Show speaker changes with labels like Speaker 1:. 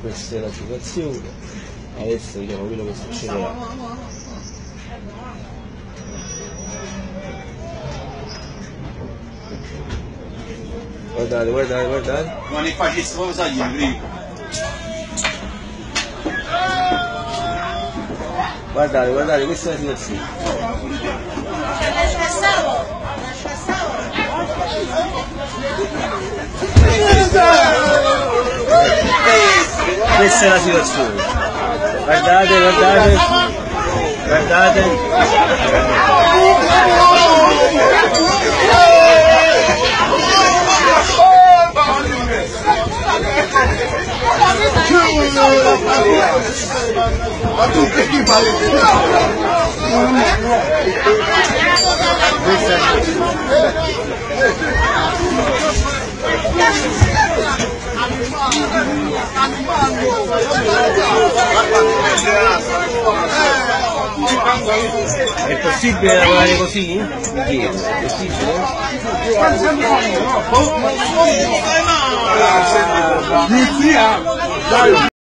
Speaker 1: Questa è la situazione, adesso vediamo quello che succederà. Guardate, guardate, guardate.
Speaker 2: Non ne facessimo cosa Enrico.
Speaker 1: Guardate, guardate, questa è la situazione. Questa è la situazione. Guardate, guardate. Guardate.
Speaker 3: Che ti fai?
Speaker 1: È possibile lavorare così? Mi è possibile?